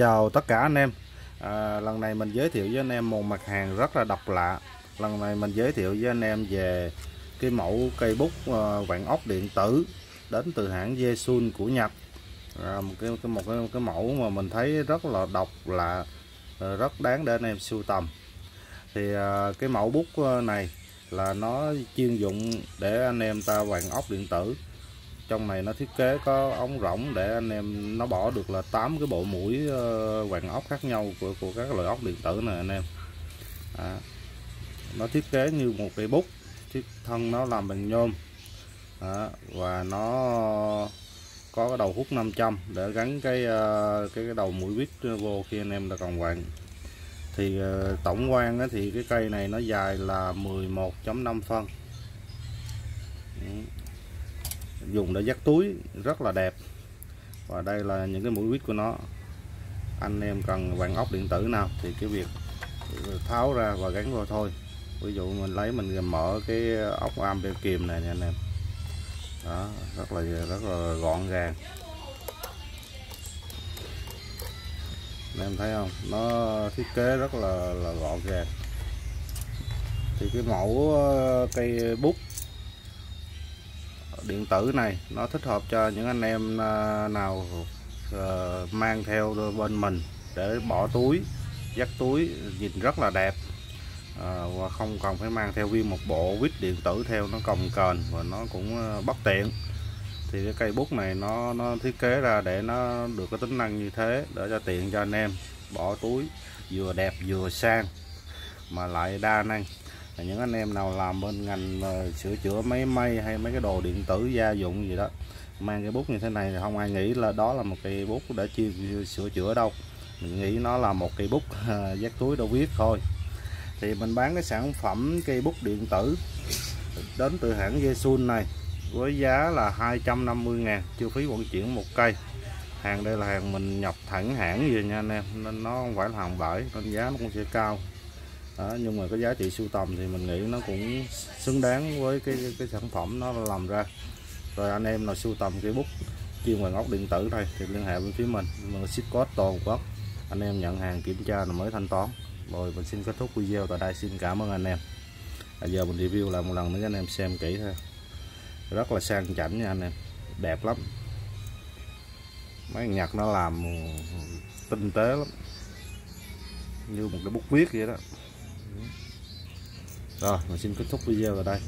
chào tất cả anh em. À, lần này mình giới thiệu với anh em một mặt hàng rất là độc lạ. Lần này mình giới thiệu với anh em về cái mẫu cây bút uh, vạn ốc điện tử đến từ hãng Jesun của Nhật. À, một cái, cái một cái, cái mẫu mà mình thấy rất là độc lạ ờ, rất đáng để anh em sưu tầm. Thì à, cái mẫu bút ờ, này là nó chuyên dụng để anh em ta vạn ốc điện tử trong này nó thiết kế có ống rỗng để anh em nó bỏ được là 8 cái bộ mũi ờ, quàng ốc khác nhau của, của các loại ốc điện tử này anh em. À, nó thiết kế như một cây bút chiếc thân nó làm bằng nhôm. À, và nó có cái đầu hút 500 để gắn cái ờ, cái, cái đầu mũi vít vô khi anh em đã còn quàng thì ờ, tổng quan thì cái cây này nó dài là 11.5 phân dùng để dắt túi, rất là đẹp. Và đây là những cái mũi vít của nó. Anh em cần vàng ốc điện tử nào thì cái việc tháo ra và gắn vào thôi. Ví dụ mình lấy mình mở cái ốc am beo kìm này nha anh em. Đó, rất là rất là gọn gàng. Anh em thấy không? Nó thiết kế rất là là gọn gàng. Thì cái mẫu ờ, cây bút điện tử này nó thích hợp cho những anh em à, nào à, mang theo bên mình để bỏ túi dắt túi nhìn rất là đẹp. À, và không cần phải mang theo viên một bộ vít điện tử theo nó cồng kềnh và nó cũng à, bất tiện. Thì cái cây bút này nó nó thiết kế ra để nó được cái tính năng như thế để cho tiện cho anh em. Bỏ túi vừa đẹp vừa sang mà lại đa năng những anh em nào làm bên ngành ờ, sửa chữa máy may hay mấy cái đồ điện tử gia dụng gì đó mang cái bút như thế này thì không ai nghĩ là đó là một cây bút để chuyên sửa chữa đâu. Mình nghĩ nó là một cây bút ờ, uh, dắt túi đâu viết thôi. Thì mình bán cái sản phẩm cây bút điện tử đến từ hãng Yesun này với giá là 250 ngàn chi phí vận chuyển một cây. Hàng đây là hàng mình nhập thẳng hãng về nha anh em nên nó không phải là hàng bãi nên giá nó cũng sẽ cao đó, nhưng mà cái giá trị sưu tầm thì mình nghĩ nó cũng xứng đáng với cái cái, cái sản phẩm nó làm ra. Rồi anh em nào sưu tầm cái bút chuyên về ốc điện tử này thì liên hệ với phía mình. Mình ship code toàn quốc anh em nhận hàng kiểm tra là mới thanh toán. Rồi mình xin kết thúc video tại đây. Xin cảm ơn anh em. À, giờ mình review lại một lần nữa anh em xem kỹ thôi. Rất là sang chảnh nha anh em. Đẹp lắm. Mấy nhặt nó làm tinh tế lắm. Như một cái bút viết vậy đó rồi mình xin kết thúc video ở đây.